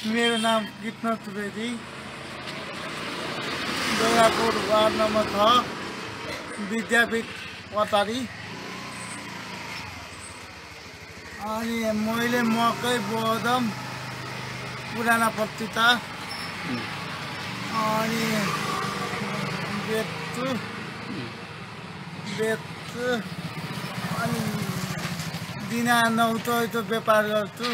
मेरो नाम Krishna Trivedi. Durgapur ward number छ विद्यापीठ पतारी अनि मैले मकै बदम पुराना पत्रिका। अनि बेच्छु बेच्छु अनि दिना नौतो व्यापार गर्छु।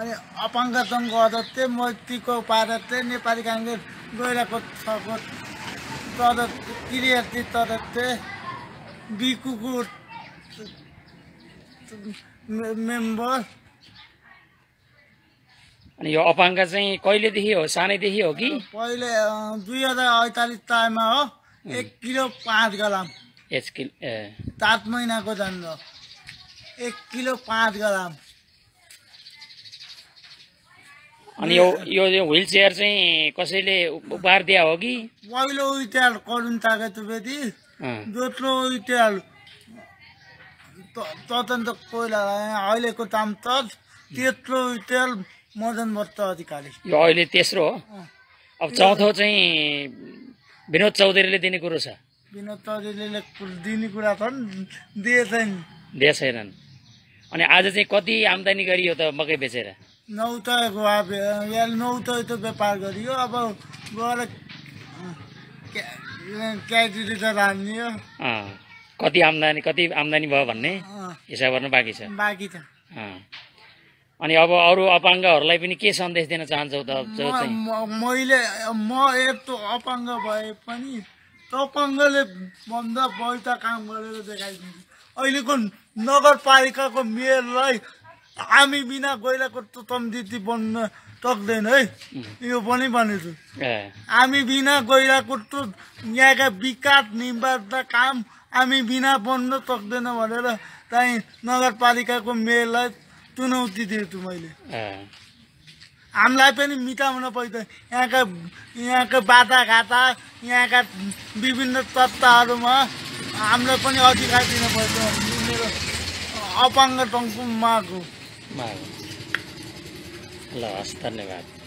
अनि अपाङ्गतङ गर्दा चाहिँ मतीको पारा चाहिँ नेपाली काङ्ग्रेस गइरहेको छको तर क्रियाती तर चाहिँ बिकुको मेम्बर। अनि यो अपाङ्ग चाहिँ कहिलेदेखि हो? सानैदेखि हो कि? पहिले दुई हजार अडतालिस सालमा हो। एक किलो पाँच ग्राम एच किल सात महिनाको जान्छ एक किलो पाँच ग्राम अनि यो यो व्हिल चेयर चाहिँ कसैले उप- उपहार दिया हो कि? पहिलो इतिहास करुण ताकेको बेटी अँ, दोस्रो इतिहास स्वतन्त्र कोइला अहिलेको दाम त तेस्रो इतिहास मदन भट्ट अधिकारी। यो अहिले तेस्रो हो। अब चौथो चाहिँ विनोद चौधरीले दिने कुरो छ। विनोद चौधरीले दिने कुरा छ नि दिएछन्। दिए छैनन् अनि आज चाहिँ कति आम्दानी गरियो त मकै बेचेर? नौ तयको अब यहाँ नौ तयको व्यापार गरियो अब गएर क्याटिटी त अँ, कति आम्दानी कति आम्दानी भयो भन्ने हिसाब गर्न बाँकी छ। बाँकी छ। अनि अब अरू अपाङ्गहरूलाई पनि के सन्देश दिन चाहन्छौ त मैले म यस्तो अपाङ्ग भए पनि तपाङ्गले भन्दा बढी काम गरेर देखाइदिन्छु। अहिलेको नगरपालिकाको मेयरलाई हामी बिना त तमदिती बन्न सक्दैन है? यो पनि भनेछु। ए, हामी बिना गइरहेको यहाँका विकास निवार्दा काम हामी बिना बन्न सक्दैन भनेर चाहिँ नगरपालिकाको मेयरलाई चुनौती दिन्छु मैले। हामीलाई पनि मिटाउन पर्छ। यहाँका यहाँका बाटाघाटा यहाँका विभिन्न तत्त्वहरूमा हामीलाई पनि अधिकार दिनुपर्छ। मेरो अपाङ्ग माग हो। बाय धन्यवाद